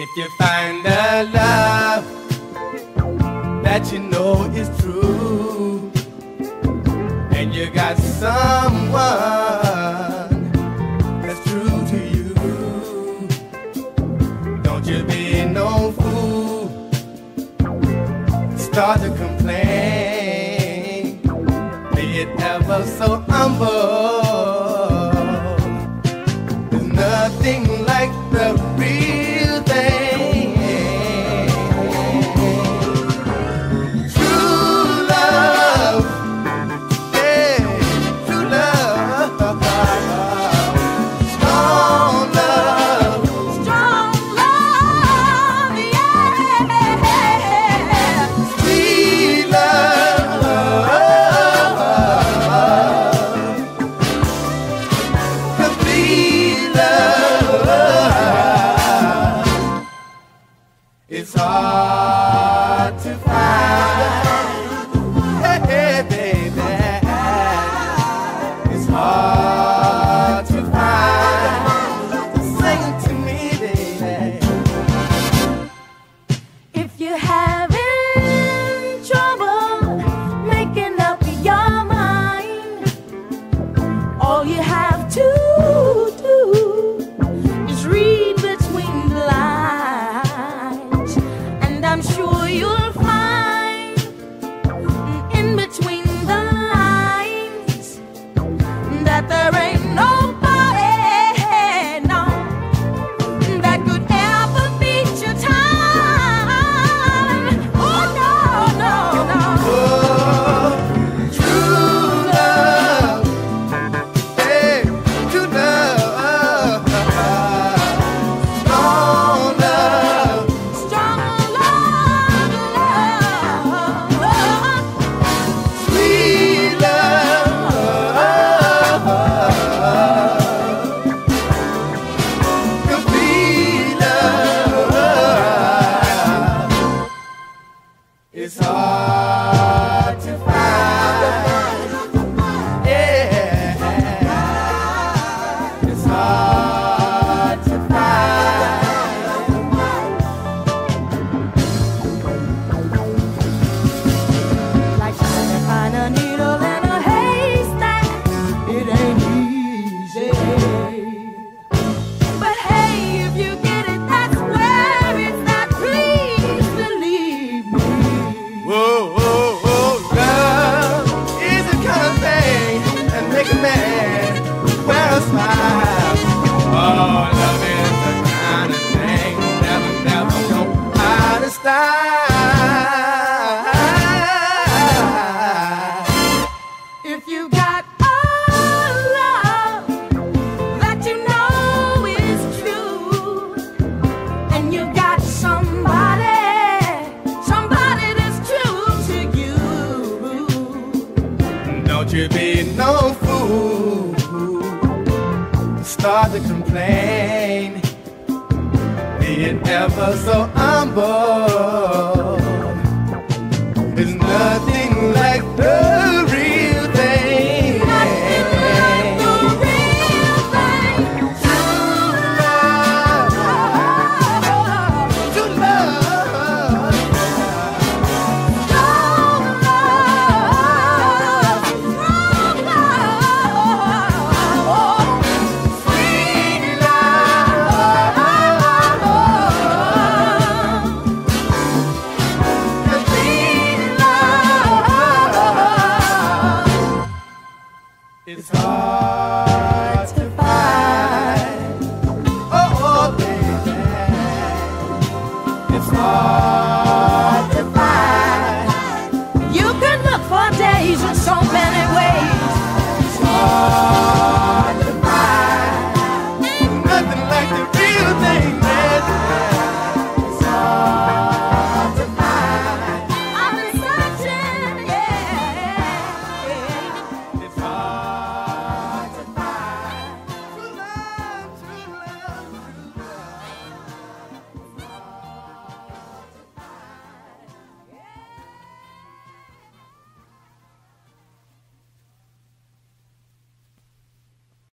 If you find a love that you know is true, and you got someone that's true to you, don't you be no fool. Start to complain, be it ever so humble. To find, hey, baby. It's hard to find. Sing to me, baby. If you're having trouble making up your mind, all you have to do is read between the lines, and I'm sure If you got love that you know is true, and you got somebody, somebody that's true to you. Don't you be no fool. Start to complain. Be it ever so humble. There's nothing like the It's hard to find. Oh, oh, baby. It's hard.